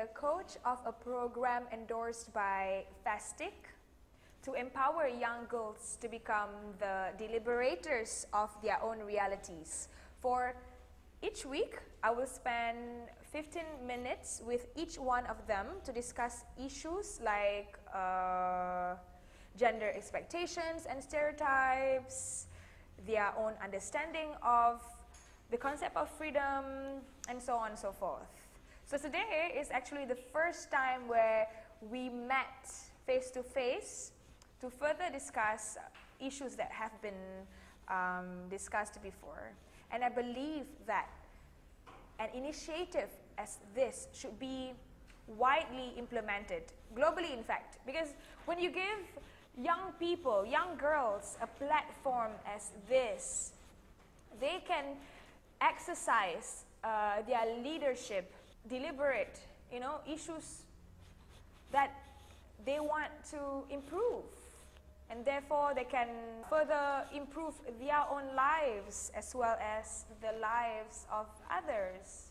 the coach of a program endorsed by Festic to empower young girls to become the deliberators of their own realities. For each week, I will spend 15 minutes with each one of them to discuss issues like uh, gender expectations and stereotypes, their own understanding of the concept of freedom, and so on and so forth. So today is actually the first time where we met face to face to further discuss issues that have been um, discussed before. And I believe that an initiative as this should be widely implemented, globally in fact, because when you give young people, young girls, a platform as this, they can exercise uh, their leadership, deliberate, you know, issues that they want to improve. And therefore, they can further improve their own lives as well as the lives of others.